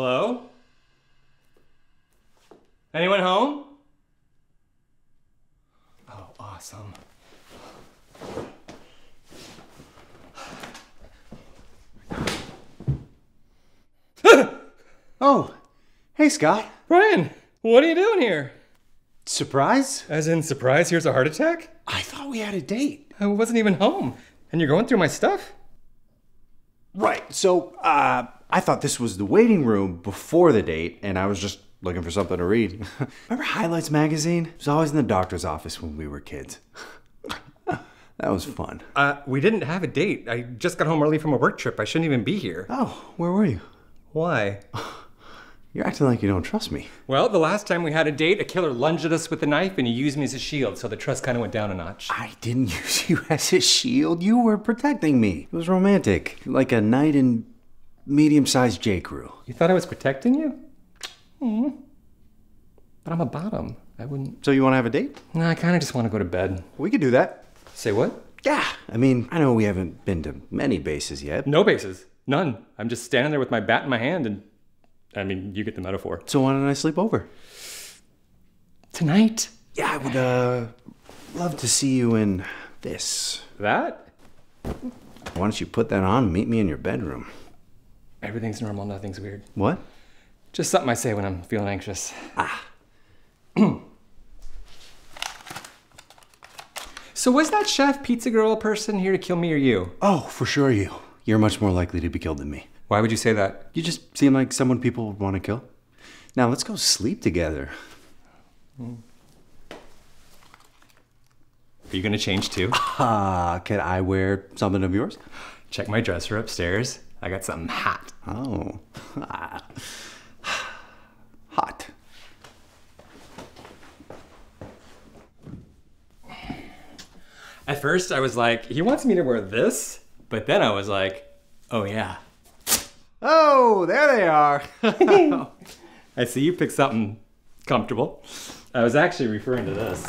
Hello? Anyone home? Oh, awesome. Oh, hey Scott. Brian, what are you doing here? Surprise? As in, surprise, here's a heart attack? I thought we had a date. I wasn't even home. And you're going through my stuff? Right. So, uh, I thought this was the waiting room before the date, and I was just looking for something to read. Remember Highlights magazine? It was always in the doctor's office when we were kids. that was fun. Uh, we didn't have a date. I just got home early from a work trip. I shouldn't even be here. Oh, where were you? Why? You're acting like you don't trust me. Well, the last time we had a date, a killer lunged at us with a knife and he used me as a shield, so the trust kind of went down a notch. I didn't use you as a shield. You were protecting me. It was romantic, like a knight in medium-sized J. Crew. You thought I was protecting you? Hmm. But I'm a bottom. I wouldn't. So you want to have a date? No, I kind of just want to go to bed. We could do that. Say what? Yeah. I mean, I know we haven't been to many bases yet. No bases. None. I'm just standing there with my bat in my hand and. I mean, you get the metaphor. So why don't I sleep over? Tonight? Yeah, I would uh love to see you in this. That? Why don't you put that on and meet me in your bedroom? Everything's normal, nothing's weird. What? Just something I say when I'm feeling anxious. Ah. so was that chef pizza girl person here to kill me or you? Oh, for sure you. You're much more likely to be killed than me. Why would you say that? You just seem like someone people would want to kill. Now let's go sleep together. Are you gonna change too? Ah, can I wear something of yours? Check my dresser upstairs. I got something hot. Oh. Hot. At first, I was like, he wants me to wear this, but then I was like, oh yeah. Oh, there they are. I see you picked something comfortable. I was actually referring to this.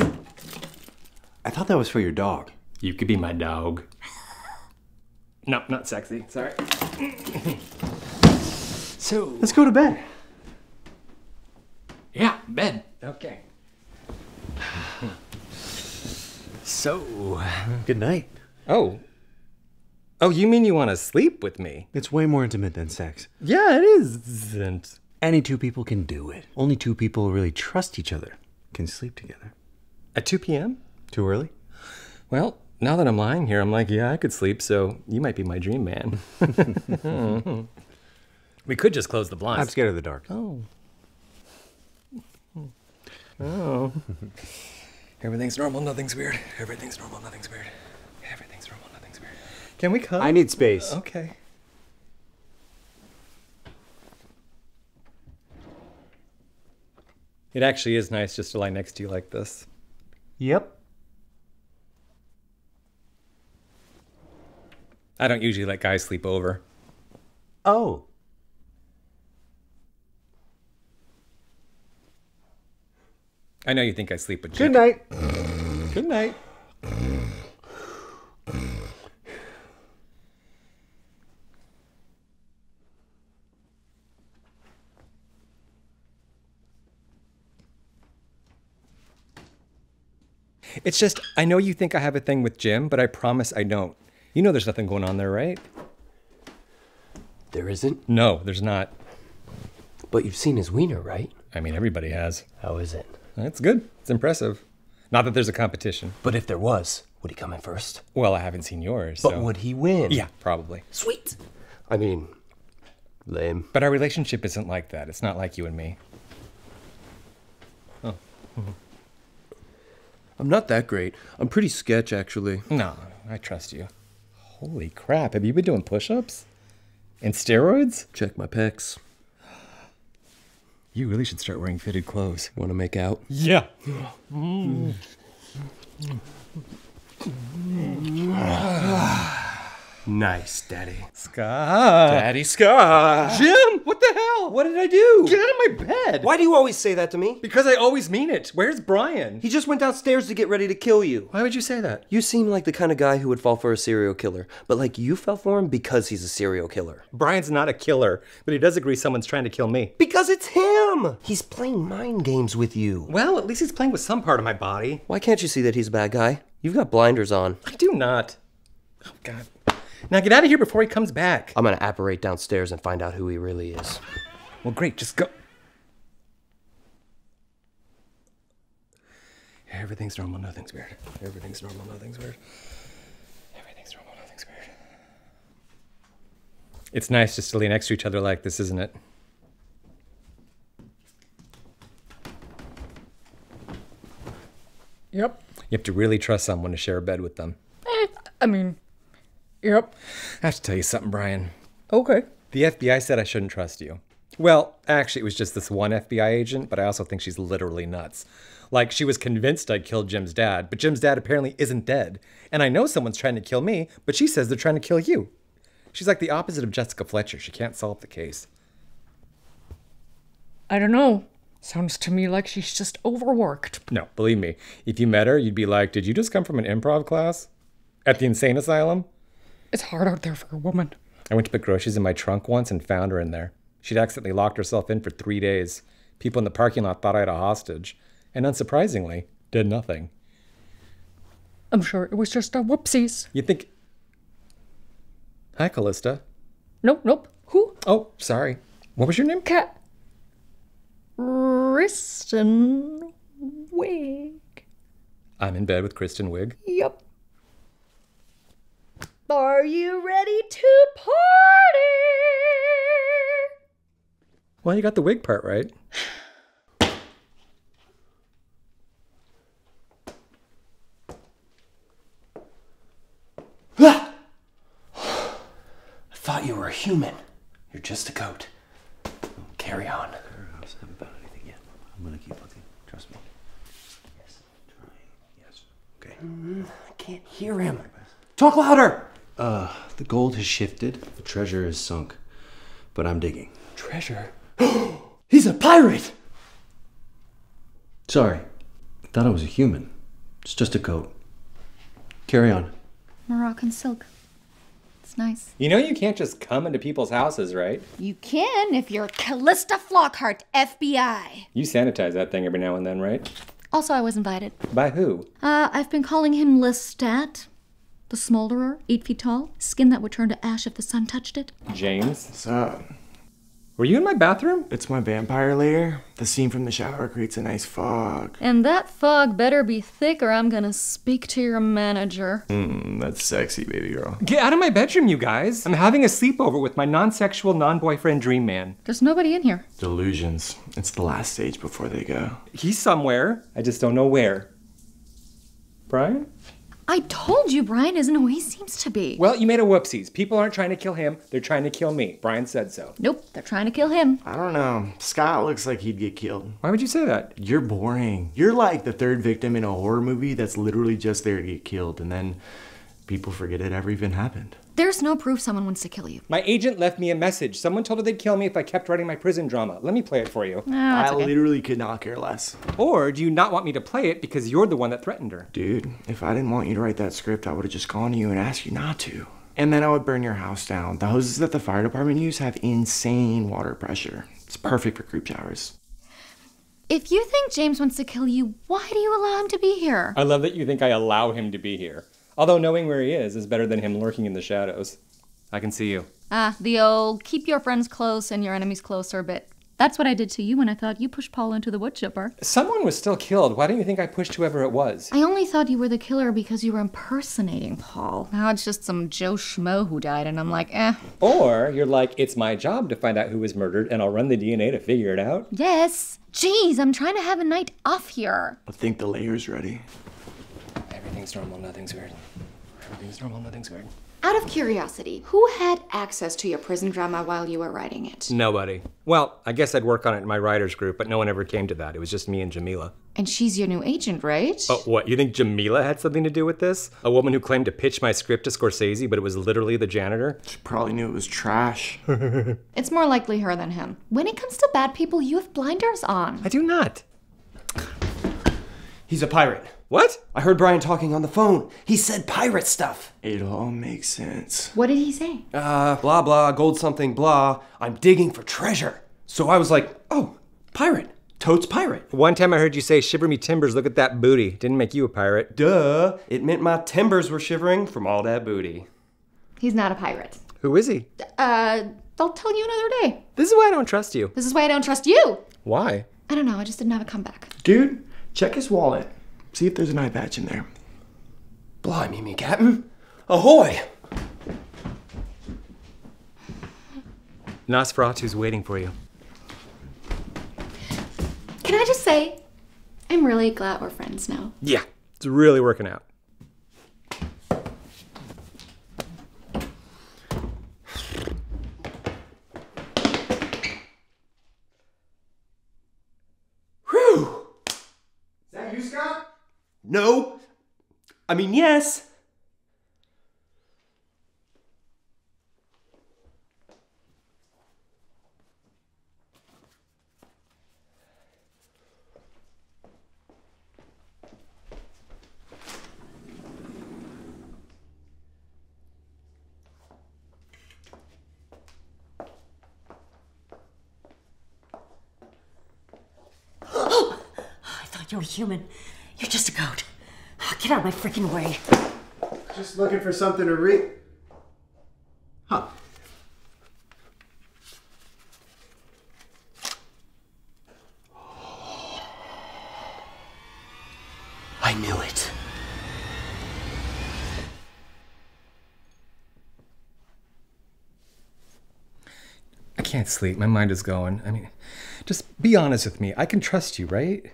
I thought that was for your dog. You could be my dog. No, not sexy. Sorry. so, Let's go to bed. yeah, bed. Okay. So, Good night. oh. Oh, you mean you want to sleep with me? It's way more intimate than sex. Yeah, it isn't. Any two people can do it. Only two people who really trust each other can sleep together. At 2 p.m.? Too early? Well, now that I'm lying here, I'm like, yeah, I could sleep, so you might be my dream man. we could just close the blinds. I'm scared of the dark. Oh. Oh. Everything's normal, nothing's weird. Everything's normal, nothing's weird. Everything's normal, nothing's weird. Can we come? I need space. Uh, okay. It actually is nice just to lie next to you like this. Yep. I don't usually let guys sleep over. Oh. I know you think I sleep with Good night. Good night. It's just, I know you think I have a thing with Jim, but I promise I don't. You know there's nothing going on there, right? There isn't? No, there's not. But you've seen his wiener, right? I mean, everybody has. How is it? It's good. It's impressive. Not that there's a competition. But if there was, would he come in first? Well, I haven't seen yours. But so. would he win? Yeah, probably. Sweet. I mean, lame. But our relationship isn't like that. It's not like you and me. Oh. Mm-hmm. I'm not that great. I'm pretty sketch, actually. No, I trust you. Holy crap. Have you been doing push ups? And steroids? Check my pecs. You really should start wearing fitted clothes. Want to make out? Yeah. Nice, Daddy. Scott. Daddy Scott. Jim, what the hell? What did I do? Get out of my bed. Why do you always say that to me? Because I always mean it. Where's Brian? He just went downstairs to get ready to kill you. Why would you say that? You seem like the kind of guy who would fall for a serial killer, but like you fell for him because he's a serial killer. Brian's not a killer, but he does agree someone's trying to kill me. Because it's him! He's playing mind games with you. Well, at least he's playing with some part of my body. Why can't you see that he's a bad guy? You've got blinders on. I do not. Oh, God. Now get out of here before he comes back. I'm gonna apparate downstairs and find out who he really is. Well, great. Just go. Everything's normal. Nothing's weird. Everything's normal. Nothing's weird. Everything's normal. Nothing's weird. It's nice just to lay next to each other like this, isn't it? Yep. You have to really trust someone to share a bed with them. Eh, I mean, yep. I have to tell you something, Brian. Okay. The FBI said I shouldn't trust you. Well, actually, it was just this one FBI agent, but I also think she's literally nuts. Like, she was convinced I killed Jim's dad, but Jim's dad apparently isn't dead. And I know someone's trying to kill me, but she says they're trying to kill you. She's like the opposite of Jessica Fletcher. She can't solve the case. I don't know. Sounds to me like she's just overworked. No, believe me, if you met her, you'd be like, Did you just come from an improv class? At the insane asylum? It's hard out there for a woman. I went to put groceries in my trunk once and found her in there. She'd accidentally locked herself in for three days. People in the parking lot thought I had a hostage, and unsurprisingly, did nothing. I'm sure it was just a whoopsies. You'd think. Hi, Calista. Nope, nope. Who? Oh, sorry. What was your name? Cat. Kristen Wiig. I'm in bed with Kristen Wiig. Yep. Are you ready to party? Well, you got the wig part right. I thought you were a human. You're just a goat. Carry on. I haven't found anything yet. I'm gonna keep looking. Trust me. Yes, trying. Yes. Okay. Mm, I can't hear him. Talk louder! Uh, the gold has shifted. The treasure is sunk. But I'm digging. Treasure. He's a pirate! Sorry. I Thought I was a human. It's just a coat. Carry on. Moroccan silk. It's nice. You know you can't just come into people's houses, right? You can if you're Calista Flockhart, FBI. You sanitize that thing every now and then, right? Also, I was invited. By who? Uh, I've been calling him Lestat. The smolderer, eight feet tall, skin that would turn to ash if the sun touched it. James? What's up? Were you in my bathroom? It's my vampire lair. The scene from the shower creates a nice fog. And that fog better be thick or I'm gonna speak to your manager. Mm, that's sexy, baby girl. Get out of my bedroom, you guys. I'm having a sleepover with my non sexual, non boyfriend dream man. There's nobody in here. Delusions. It's the last stage before they go. He's somewhere. I just don't know where. Brian? I told you Brian isn't who he seems to be. Well, you made a whoopsies. People aren't trying to kill him, they're trying to kill me. Brian said so. Nope, they're trying to kill him. I don't know. Scott looks like he'd get killed. Why would you say that? You're boring. You're like the third victim in a horror movie that's literally just there to get killed, and then people forget it ever even happened. There's no proof someone wants to kill you. My agent left me a message. Someone told her they'd kill me if I kept writing my prison drama. Let me play it for you. Oh, no, I okay. literally could not care less. Or do you not want me to play it because you're the one that threatened her? Dude, if I didn't want you to write that script, I would have just gone to you and asked you not to. And then I would burn your house down. The hoses that the fire department use have insane water pressure. It's perfect for creep showers. If you think James wants to kill you, why do you allow him to be here? I love that you think I allow him to be here. Although knowing where he is is better than him lurking in the shadows. I can see you. Ah, the old keep your friends close and your enemies closer bit. That's what I did to you when I thought you pushed Paul into the wood chipper. Someone was still killed. Why don't you think I pushed whoever it was? I only thought you were the killer because you were impersonating Paul. Now it's just some Joe Schmo who died, and I'm like, eh. Or you're like, it's my job to find out who was murdered and I'll run the DNA to figure it out. Yes. Jeez, I'm trying to have a night off here. I think the lair's ready. Everything's normal, nothing's weird. Everything's normal, nothing's weird. Out of curiosity, who had access to your prison drama while you were writing it? Nobody. Well, I guess I'd work on it in my writers group, but no one ever came to that. It was just me and Jamila. And she's your new agent, right? Oh, what? You think Jamila had something to do with this? A woman who claimed to pitch my script to Scorsese, but it was literally the janitor? She probably knew it was trash. It's more likely her than him. When it comes to bad people, you have blinders on. I do not. He's a pirate. What? I heard Brian talking on the phone. He said pirate stuff. it all makes sense. What did he say? Uh, blah, blah, gold something, blah. I'm digging for treasure. So I was like, oh, pirate. Totes pirate. One time I heard you say, Shiver me timbers, look at that booty. Didn't make you a pirate. Duh. It meant my timbers were shivering from all that booty. He's not a pirate. Who is he? Uh, I'll tell you another day. This is why I don't trust you. This is why I don't trust you. Why? I don't know, I just didn't have a comeback. Dude, check his wallet. See if there's an eye patch in there. Blimey, me captain. Ahoy! Nosferatu's waiting for you. Can I just say, I'm really glad we're friends now. Yeah, it's really working out. Whew! Is that you, Scott? No. I mean, yes. I thought you were human. You're just a goat. Ah, Get out of my freaking way. Just looking for something to read. Huh. I knew it. I can't sleep. My mind is going. I mean, just be honest with me. I can trust you, right?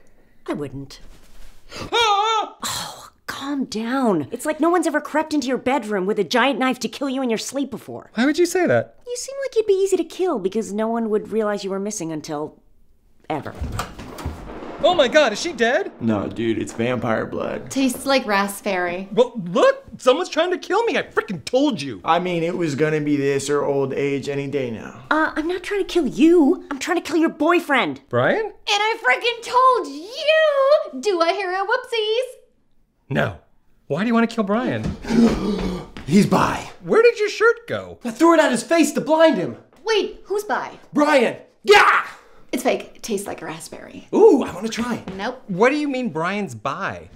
I wouldn't. Ah! Oh, calm down. It's like no one's ever crept into your bedroom with a giant knife to kill you in your sleep before. Why would you say that? You seem like you'd be easy to kill because no one would realize you were missing until. ever. Oh my god, is she dead? No, dude, it's vampire blood. Tastes like raspberry. Well, look! Someone's trying to kill me. I freaking told you. I mean, it was gonna be this or old age any day now. Uh, I'm not trying to kill you. I'm trying to kill your boyfriend. Brian? And I freaking told you! Do I hear a whoopsies? No. Why do you want to kill Brian? He's by. Where did your shirt go? I threw it at his face to blind him. Wait, who's by? Brian! Yeah! It's fake. It tastes like raspberry. Ooh, I want to try. Nope. What do you mean Brian's by?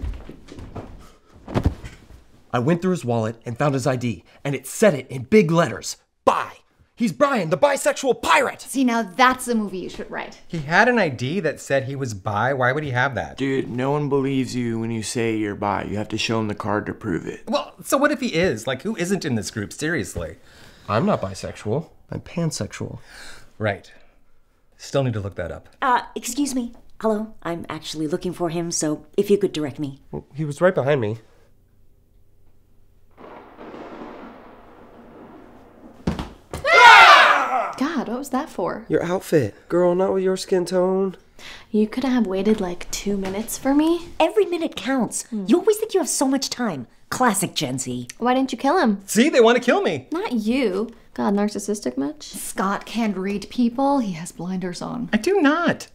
I went through his wallet and found his ID, and it said it in big letters. Bi. He's Brian, the bisexual pirate. See, now that's a movie you should write. He had an ID that said he was bi. Why would he have that? Dude, no one believes you when you say you're bi. You have to show them the card to prove it. Well, so what if he is? Like, who isn't in this group? Seriously. I'm not bisexual. I'm pansexual. Right. Still need to look that up. Uh, excuse me. Hello, I'm actually looking for him, so if you could direct me. He was right behind me. God, what was that for? Your outfit. Girl, not with your skin tone. You could have waited like two minutes for me. Every minute counts. You always think you have so much time. Classic Gen Z. Why didn't you kill him? See, they want to kill me. Not you. God, narcissistic much? Scott can't read people. He has blinders on. I do not.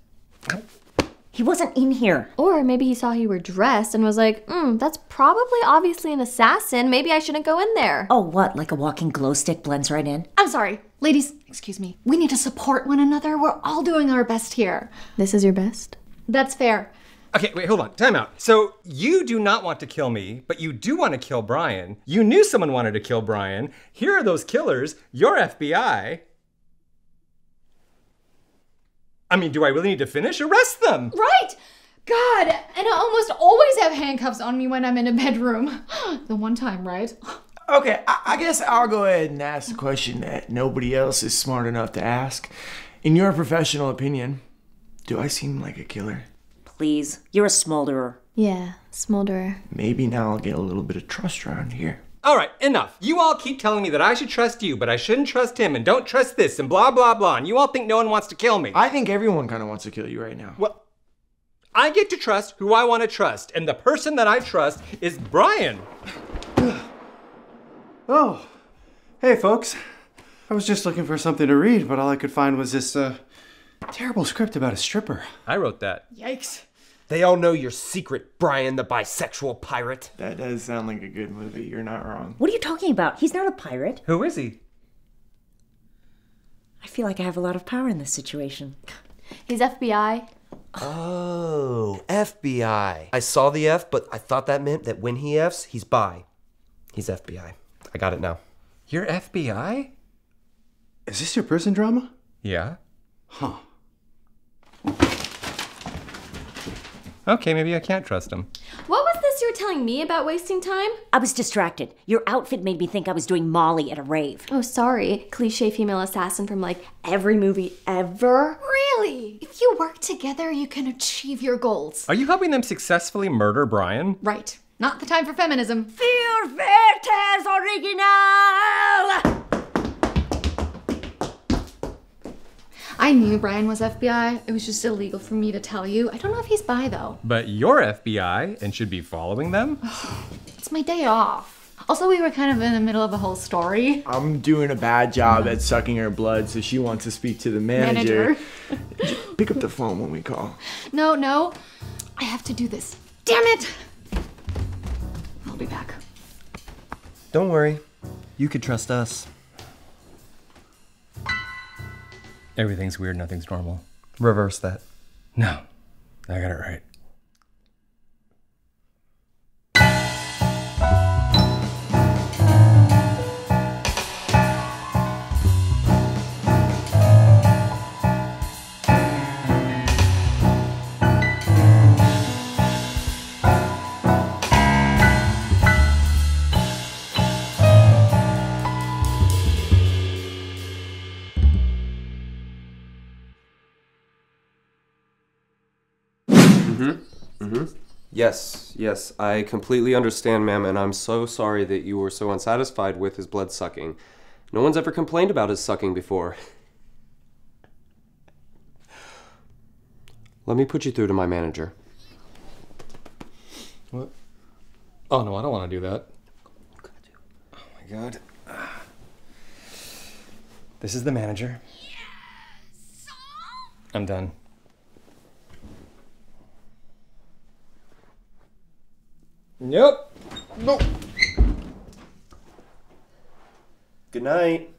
He wasn't in here. Or maybe he saw you were dressed and was like, hmm, that's probably obviously an assassin. Maybe I shouldn't go in there. Oh, what? Like a walking glow stick blends right in? I'm sorry. Ladies, excuse me. We need to support one another. We're all doing our best here. This is your best? That's fair. Okay, wait, hold on. Time out. So, you do not want to kill me, but you do want to kill Brian. You knew someone wanted to kill Brian. Here are those killers. You're FBI. I mean, do I really need to finish? Arrest them! Right! God, and I almost always have handcuffs on me when I'm in a bedroom. the one time, right? Okay, I, I guess I'll go ahead and ask the question that nobody else is smart enough to ask. In your professional opinion, do I seem like a killer? Please, you're a smolderer. Yeah, smolderer. Maybe now I'll get a little bit of trust around here. All right, enough. You all keep telling me that I should trust you, but I shouldn't trust him, and don't trust this, and blah, blah, blah. And you all think no one wants to kill me. I think everyone kind of wants to kill you right now. Well, I get to trust who I want to trust, and the person that I trust is Brian. Oh, hey, folks. I was just looking for something to read, but all I could find was this uh, terrible script about a stripper. I wrote that. Yikes. They all know your secret, Brian the bisexual pirate. That does sound like a good movie. You're not wrong. What are you talking about? He's not a pirate. Who is he? I feel like I have a lot of power in this situation. He's FBI. Oh, FBI. I saw the F, but I thought that meant that when he Fs, he's bi. He's FBI. I got it now. You're FBI? Is this your prison drama? Yeah. Huh. Okay, maybe I can't trust him. What was this you were telling me about wasting time? I was distracted. Your outfit made me think I was doing Molly at a rave. Oh, sorry. Cliche female assassin from like every movie ever. Really? If you work together, you can achieve your goals. Are you helping them successfully murder Brian? Right. Not the time for feminism. Fear Vertes Original! I knew Brian was FBI. It was just illegal for me to tell you. I don't know if he's bi though. But you're FBI and should be following them? It's my day off. Also, we were kind of in the middle of a whole story. I'm doing a bad job at sucking her blood, so she wants to speak to the manager. Manager. Pick up the phone when we call. No, no. I have to do this. Damn it! I'll be back. Don't worry. You could trust us. Everything's weird, nothing's normal. Reverse that. No, I got it right. Yes, yes, I completely understand, ma'am, and I'm so sorry that you were so unsatisfied with his blood sucking. No one's ever complained about his sucking before. Let me put you through to my manager. What? Oh no, I don't want to do that. Oh my god. This is the manager. Yes. I'm done. Yep. Good night.